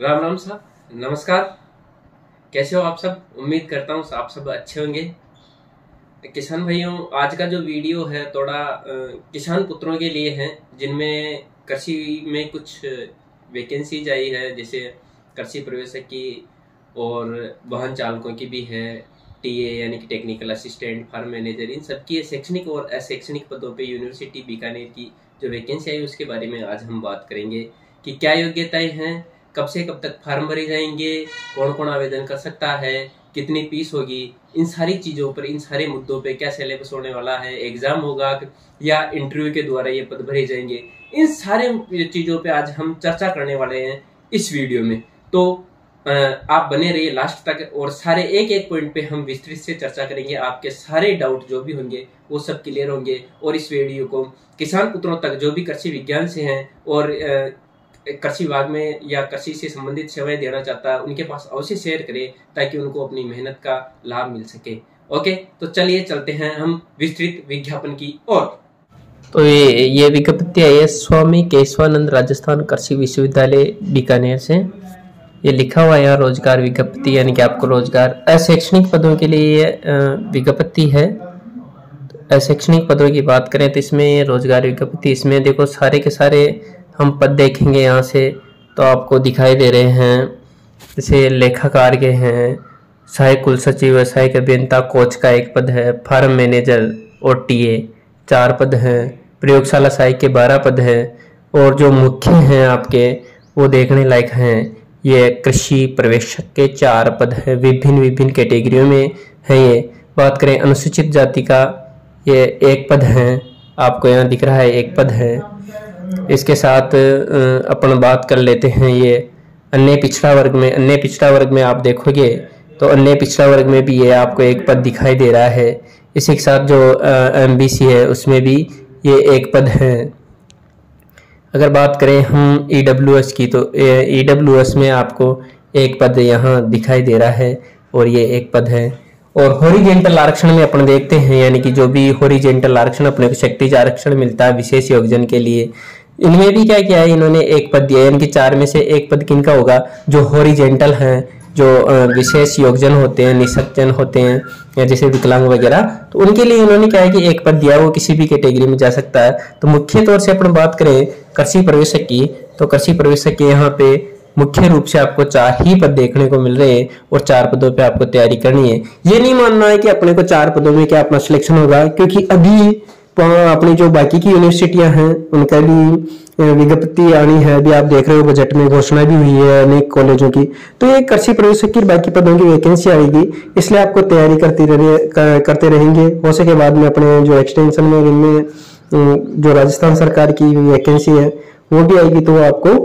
राम राम साहब नमस्कार। कैसे हो आप सब? उम्मीद करता हूँ आप सब अच्छे होंगे। किसान भाइयों, आज का जो वीडियो है थोड़ा किसान पुत्रों के लिए है, जिनमें कृषि में कुछ वैकेंसीज आई है, जैसे कृषि प्रवेशक की और वाहन चालकों की भी है, टीए यानी कि टेक्निकल असिस्टेंट फार्म मैनेजर इन सबकी शैक्षणिक और अशैक्षणिक पदों पे यूनिवर्सिटी बीकानेर की जो वैकेंसी आई, उसके बारे में आज हम बात करेंगे कि क्या योग्यताएँ हैं कब से कब तक फॉर्म भरे जाएँगे कौन कौन आवेदन कर सकता है, कितनी फ़ीस होगी, इन सारी चीज़ों पर, इन सारे मुद्दों पे क्या सिलेबस होने वाला है एग्ज़ाम होगा या इंटरव्यू के द्वारा ये पद भरे जाएँगे। इन सारे चीज़ों पे आज हम चर्चा करने वाले हैं इस वीडियो में। तो आप बने रहिए लास्ट तक और सारे एक एक पॉइंट पे हम विस्तृत से चर्चा करेंगे। आपके सारे डाउट जो भी होंगे, वो सब क्लियर होंगे और इस वीडियो को किसान पुत्रों तक जो भी कृषि विज्ञान से हैं और कृषि विभाग में या कृषि से संबंधित सेवाएँ देना चाहता है, उनके पास अवश्य शेयर करें ताकि उनको अपनी मेहनत का लाभ मिल सके। ओके तो चलिए चलते हैं हम विस्तृत विज्ञापन की ओर। तो ये ये विज्ञप्ति है स्वामी केशवानंद राजस्थान कृषि विश्वविद्यालय बीकानेर से। ये लिखा हुआ है रोज़गार विज्ञप्ति यानी कि आपको रोज़गार, अशैक्षणिक पदों के लिए विज्ञप्ति है। अशैक्षणिक पदों की बात करें तो इसमें रोज़गार विज्ञप्ति इसमें देखो सारे के सारे हम पद देखेंगे यहाँ से तो आपको दिखाई दे रहे हैं। जैसे लेखाकार के हैं। सहायक कुल सचिव सहायक अभियंता कोच का एक पद है, फार्म मैनेजर और टीए। चार पद हैं। प्रयोगशाला सहायक के बारह पद हैं। और जो मुख्य हैं आपके, वो देखने लायक हैं। ये कृषि प्रवेशक के चार पद हैं। विभिन्न विभिन्न कैटेगरियों में है ये। बात करें अनुसूचित जाति का, ये एक पद है। आपको यहाँ दिख रहा है एक पद है। इसके साथ अपन बात कर लेते हैं ये अन्य पिछड़ा वर्ग में, अन्य पिछड़ा वर्ग में आप देखोगे तो अन्य पिछड़ा वर्ग में भी ये आपको एक पद दिखाई दे रहा है। इसी के साथ जो एम है, उसमें भी ये एक पद है। अगर बात करें हम ई e की तो ई e में आपको एक पद यहाँ दिखाई दे रहा है और ये एक पद है। और हॉरिजेंटल आरक्षण में अपन देखते हैं, यानी कि जो भी हॉरिजेंटल आरक्षण, अपने को शक्ति आरक्षण मिलता है, विशेष योगजन के लिए। इनमें भी क्या किया है? इन्होंने एक पद दिया यानी कि चार में से एक पद किनका होगा? जो हॉरिजेंटल है, जो विशेष योगजन होते हैं निसक्जन होते हैं, या जैसे विकलांग वगैरह। तो उनके लिए इन्होंने क्या है कि एक पद दिया वो किसी भी कैटेगरी में जा सकता है। तो मुख्य तौर से अपन बात करें कृषि प्रवेशक की तो कृषि प्रवेशक के यहाँ पे मुख्य रूप से आपको चार ही पद देखने को मिल रहे हैं और चार पदों पे आपको तैयारी करनी है। ये नहीं मानना है कि अपने को चार पदों में क्या अपना सिलेक्शन होगा, क्योंकि अभी अपनी जो बाकी की यूनिवर्सिटियाँ हैं, उनका भी विज्ञप्ति आनी है, अभी आप देख रहे हो बजट में घोषणा भी हुई है अनेक कॉलेजों की। तो ये कृषि प्रवेशक की बाकी पदों की वैकेंसी आएगी, इसलिए आपको तैयारी करती रहे करते रहेंगे। हो सके बाद में अपने जो एक्सटेंशन में, इनमें जो राजस्थान सरकार की वैकेंसी है, वो भी आएगी तो आपको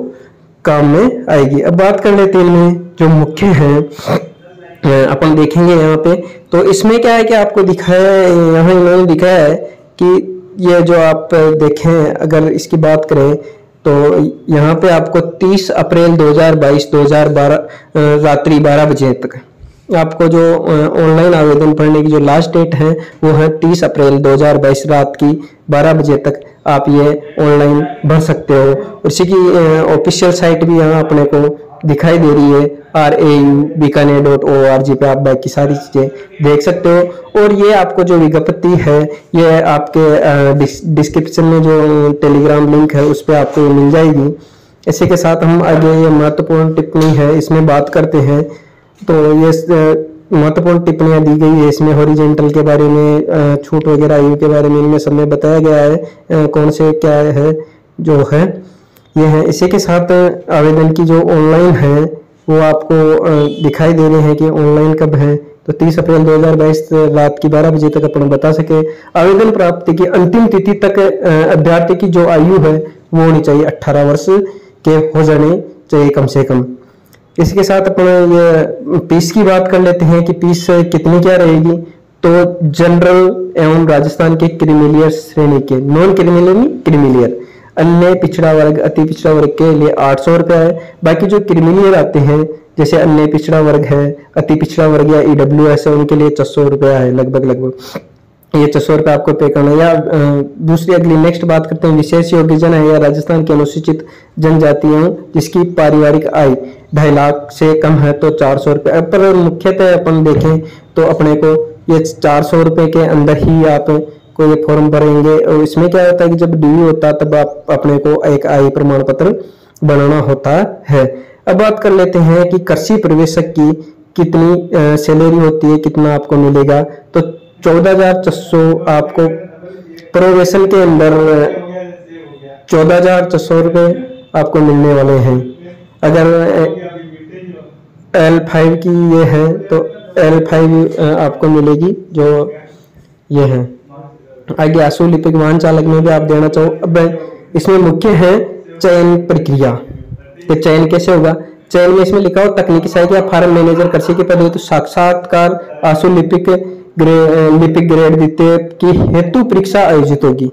काम में आएगी। अब बात कर लेते हैं इनमें, जो मुख्य है अपन देखेंगे यहाँ पे। तो इसमें क्या है कि आपको दिखाया यहाँ इन्होंने दिखाया है कि ये जो आप देखें, अगर इसकी बात करें तो यहाँ पे आपको 30 अप्रैल 2022 2012 रात्रि 12 बजे तक। आपको जो ऑनलाइन आवेदन भरने की जो लास्ट डेट है, वो है 30 अप्रैल 2022 रात की 12 बजे तक आप ये ऑनलाइन भर सकते हो। उसी की ऑफिशियल साइट भी यहाँ अपने को दिखाई दे रही है। R A U Bikaner dot O R G पे आप बाकी सारी चीज़ें देख सकते हो। और ये आपको जो विज्ञप्ति है, ये आपके डिस्क्रिप्शन में जो टेलीग्राम लिंक है, उस पर आपको मिल जाएगी। इसी के साथ हम आगे ये महत्वपूर्ण टिप्पणी है, इसमें बात करते हैं। तो ये महत्वपूर्ण टिप्पणियाँ दी गई है, इसमें हॉरिजेंटल के बारे में छूट वगैरह आयु के बारे में इनमें सब में बताया गया है कौन से क्या है, जो है। ये है। इसी के साथ आवेदन की जो ऑनलाइन है, वो आपको दिखाई दे रहे हैं कि ऑनलाइन कब है। तो 30 अप्रैल 2022 रात की 12 बजे तक अपन बता सके। आवेदन प्राप्ति की अंतिम तिथि तक अभ्यर्थी की जो आयु है, वो होनी चाहिए 18 वर्ष के हो जाने चाहिए कम से कम। इसके साथ अपन ये पीस की बात कर लेते हैं कि पीस कितनी क्या रहेगी। तो जनरल एवं राजस्थान के क्रिमिलियर श्रेणी के, नॉन क्रिमिलियर क्रिमिलियर। अन्य पिछड़ा वर्ग, अति पिछड़ा वर्ग के लिए आठ सौ रुपया है। बाकी जो क्रिमिलियर आते हैं, जैसे अन्य पिछड़ा वर्ग है, अति पिछड़ा वर्ग या ईडब्ल्यू एस है, उनके लिए छह सौ रुपया है लगभग लगभग। ये छह सौ रुपये आपको पे करना है। या दूसरी अगली नेक्स्ट बात करते हैं। विशेष योग्य जन है या राजस्थान की अनुसूचित जनजातियों, जिसकी पारिवारिक आय ढाई लाख से कम है तो चार सौ रुपये। पर मुख्यतः अपन देखें तो अपने को ये चार सौ रुपये के अंदर ही आप को ये फॉर्म भरेंगे, और इसमें क्या होता है कि जब ड्यू होता है, तब आप अपने को एक आय प्रमाण पत्र बनाना होता है। अब बात कर लेते हैं कि कृषि प्रवेशक की कितनी सैलरी होती है, कितना आपको मिलेगा। तो चौदह हज़ार छह सौ आपको प्रोवेशन के अंदर चौदह हज़ार छह सौ रुपये आपको मिलने वाले हैं। अगर एल फाइव की ये है तो एल फाइव आपको मिलेगी, जो ये है। आगे आँसू लिपिक वाहन चालक में भी आप देना चाहो। अब इसमें मुख्य है चयन प्रक्रिया। कि चयन कैसे होगा? चयन में इसमें लिखा हो तकनीकी सहायक या फार्म मैनेजर कृषि के पद हेतु साक्षात्कार आँसू लिपिक ग्रे, लिपिक ग्रेड द्वितीय की हेतु परीक्षा आयोजित होगी।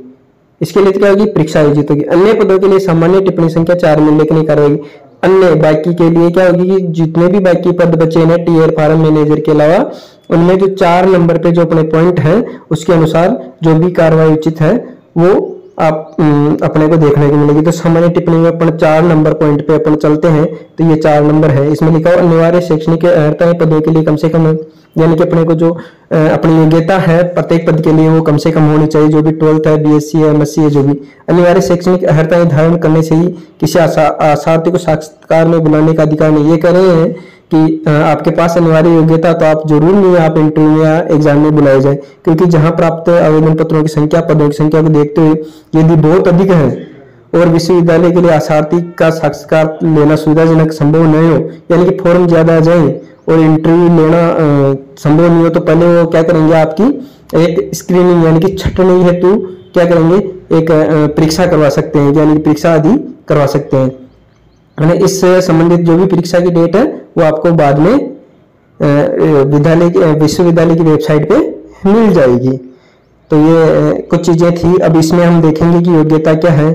इसके लिए क्या होगी? परीक्षा आयोजित होगी। अन्य पदों के लिए सामान्य टिप्पणी संख्या चार में लेखनी कार्रवाई अन्य बाकी के लिए क्या होगी कि जितने भी बाकी पद बचे हैं टीयर फार्म मैनेजर के अलावा, उनमें जो चार नंबर पे जो अपने पॉइंट है, उसके अनुसार जो भी कार्रवाई उचित है, वो आप अपने को देखने को मिलेगी। तो सामान्य टिप्पणी में अपन चार नंबर पॉइंट पे अपन चलते हैं तो ये चार नंबर है। इसमें लिखा हुआ अनिवार्य शैक्षणिक अर्हताएँ पदों के लिए कम से कम यानी कि अपने को जो अपनी योग्यता है प्रत्येक पद के लिए वो कम से कम होनी चाहिए, जो भी ट्वेल्थ है बीएससी है एमएससी है, जो भी। अनिवार्य शैक्षणिक अर्हताएँ धारण करने से ही किसी आशार्थी को साक्षात्कार में बुलाने का अधिकार नहीं। ये कह रहे हैं कि आपके पास अनिवार्य योग्यता तो आप ज़रूर नहीं आप इंटरव्यू या एग्ज़ाम में बुलाए जाए, क्योंकि जहाँ प्राप्त आवेदन पत्रों की संख्या, पदों की संख्या को देखते हुए यदि बहुत अधिक है और विश्वविद्यालय के लिए आशार्थी का साक्षात्कार लेना सुविधाजनक संभव नहीं हो, यानी कि फॉर्म ज़्यादा आ जाए और इंटरव्यू लेना संभव नहीं हो तो पहले वो क्या करेंगे आपकी, एक स्क्रीनिंग यानी कि छटनी हेतु क्या करेंगे, एक परीक्षा करवा सकते हैं, यानी कि परीक्षा आदि करवा सकते हैं। यानी इससे संबंधित जो भी परीक्षा की डेट है, वो आपको बाद में विद्यालय की विश्वविद्यालय की वेबसाइट पे मिल जाएगी। तो ये कुछ चीज़ें थी, अब इसमें हम देखेंगे कि योग्यता क्या है।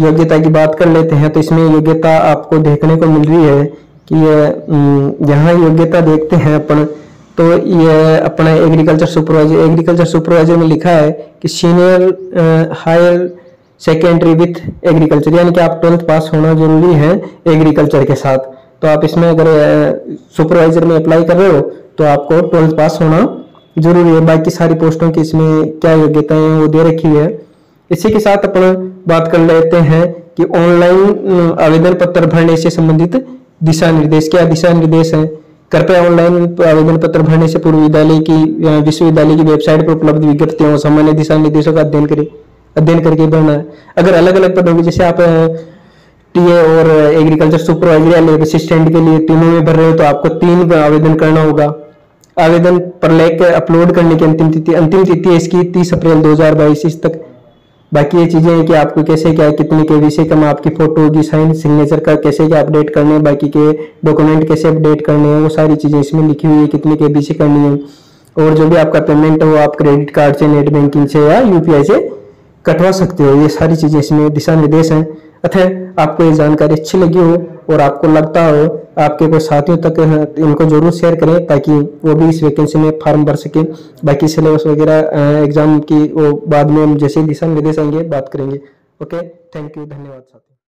योग्यता की बात कर लेते हैं तो इसमें योग्यता आपको देखने को मिल रही है कि ये यहाँ योग्यता देखते हैं अपन। तो ये अपना एग्रीकल्चर सुपरवाइजर एग्रीकल्चर सुपरवाइजर में लिखा है कि senior higher secondary with agriculture यानी कि आप ट्वेल्थ पास होना ज़रूरी है एग्रीकल्चर के साथ। तो आप इसमें अगर सुपरवाइजर में अप्लाई कर रहे हो तो आपको ट्वेल्थ पास होना ज़रूरी है। बाकी सारी पोस्टों की इसमें क्या योग्यताएँ हैं, वो दे रखी है। इसी के साथ अपन बात कर लेते हैं कि ऑनलाइन आवेदन पत्र भरने से संबंधित दिशा निर्देश क्या दिशा निर्देश है कृपया ऑनलाइन आवेदन पत्र भरने से पूर्व विद्यालय की विश्वविद्यालय की वेबसाइट पर उपलब्ध विज्ञप्तियों सामान्य दिशा निर्देशों का अध्ययन करें, अध्ययन करके भरना है। अगर अलग अलग पदों की जैसे आप टीए और एग्रीकल्चर सुपरवाइजर या लेबर असिस्टेंट के लिए तीनों में भर रहे हो तो आपको तीन आवेदन करना होगा। आवेदन पर लेकर अपलोड करने की अंतिम तिथि अंतिम तिथि इसकी 30 अप्रैल 2022 तक। बाकी ये चीज़ें हैं कि आपको कैसे क्या कितनी के से कम आपकी फ़ोटो होगी साइन सिग्नेचर का कैसे क्या अपडेट करने हैं, बाकी के डॉक्यूमेंट कैसे अपडेट करने हैं, वो सारी चीज़ें इसमें लिखी हुई है, कितनी के से करनी है। और जो भी आपका पेमेंट है, वो आप क्रेडिट कार्ड से नेट बैंकिंग से या यूपीआई से कटवा सकते हो। ये सारी चीज़ें इसमें दिशा निर्देश हैं। अतः आपको ये जानकारी अच्छी लगी हो और आपको लगता हो, आपके कोई साथियों तक इनको ज़रूर शेयर करें ताकि वो भी इस वैकेंसी में फॉर्म भर सके। बाकी सिलेबस वगैरह एग्ज़ाम की वो बाद में हम जैसे दिशा निर्देश आएँगे, बात करेंगे। ओके थैंक यू धन्यवाद साहब